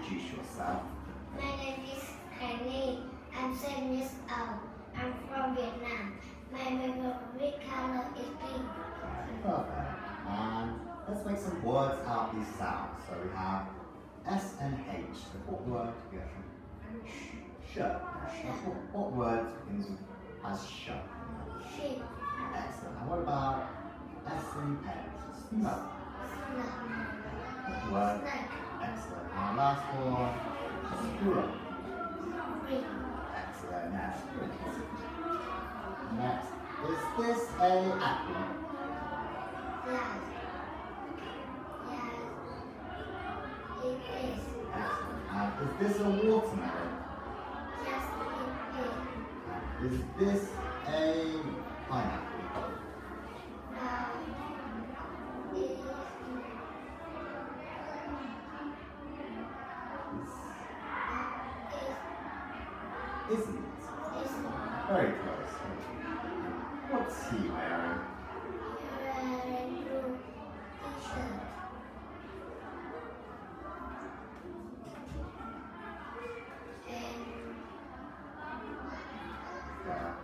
introduce yourself. My name is Kenny. I'm seven years old. I'm from Vietnam. My favorite color is pink. Perfect. And let's make some words out of these sounds. So we have S and H. So what word together? Sh. What, what word begins with has sh? Sheep. Excellent. And what about S and N? Snow. Snake. What word? Snake. Excellent. And last one. Excellent. Next. Next. Is this a apple? Yes. Yes. It is. Excellent. And is this a watermelon? Yes, it is. Is this a pineapple? Isn't it? Very close. What's he wearing?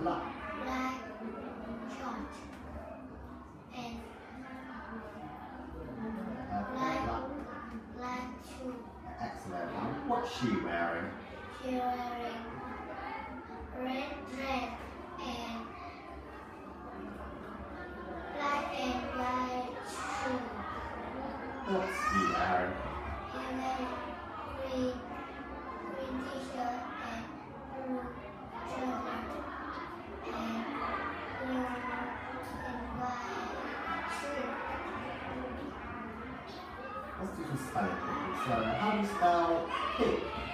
Black. black black, black. Excellent. What's she wearing? She wearing red dress and black and white shoe. What's he wearing? He wearing green, green t-shirt and blue trouser and blue and white shoe. Let's do some spelling. So, how do you spell pig?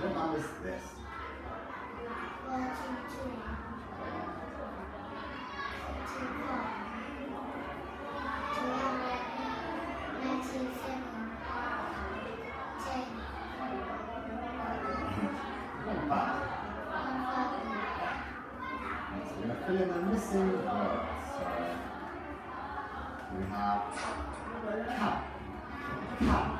what number is this? Not bad. So we're fill in the missing words. So we have cat. Cat.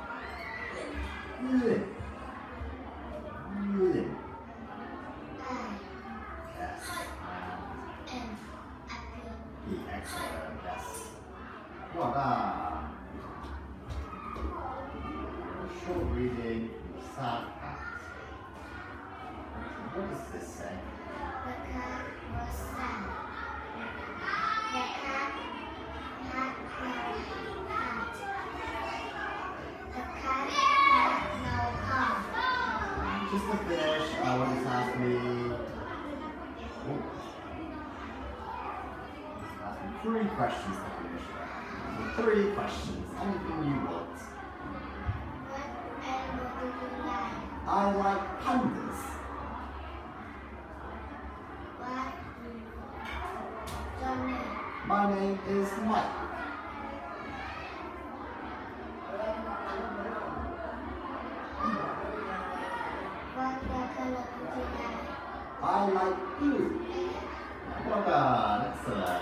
Well done. Short reading. What does this say? The cat was sad. I want you to ask me. Three questions to finish. So three questions. Anything you want. What animal do you like? I like pandas. What? Your name? My name is Mike. What color do you like? I like blue. Well done. Excellent.